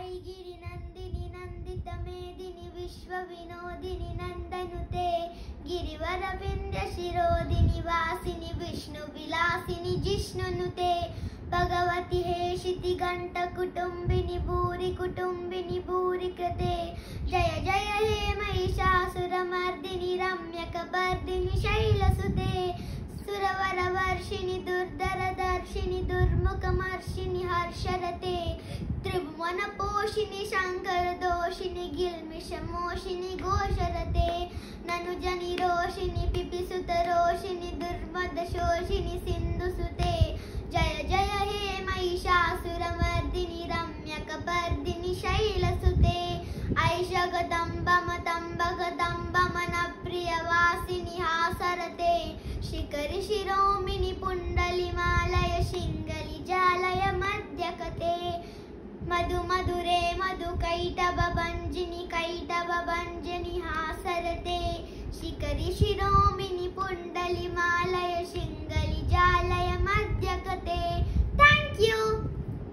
I गिरिनन्दिनि नन्दितमेदिनि विश्वविनोदिनि नन्दनुते गिरिवरविन्द्यशिरोदिनि वासिनि विष्णुविलासिनि जिष्णुनुते भगवति हे शितिघण्टकुटुम्बिनि भूरि कुटुम्बिनि भूरि कृते जय जय हे महिषासुरमर्दिनि रम्यकपर्दिनि शैलसुते सुरवरवर्षिणि दुर्धरदर्शिनि दुर्मुखमर्षिणि हर्षरते त्रिभुवनपोषिणि शङ्करदोषिणि गिल्मिषमोषिणि घोषरते ननुजनि रोषिणि पिपिसुतरोषिणि she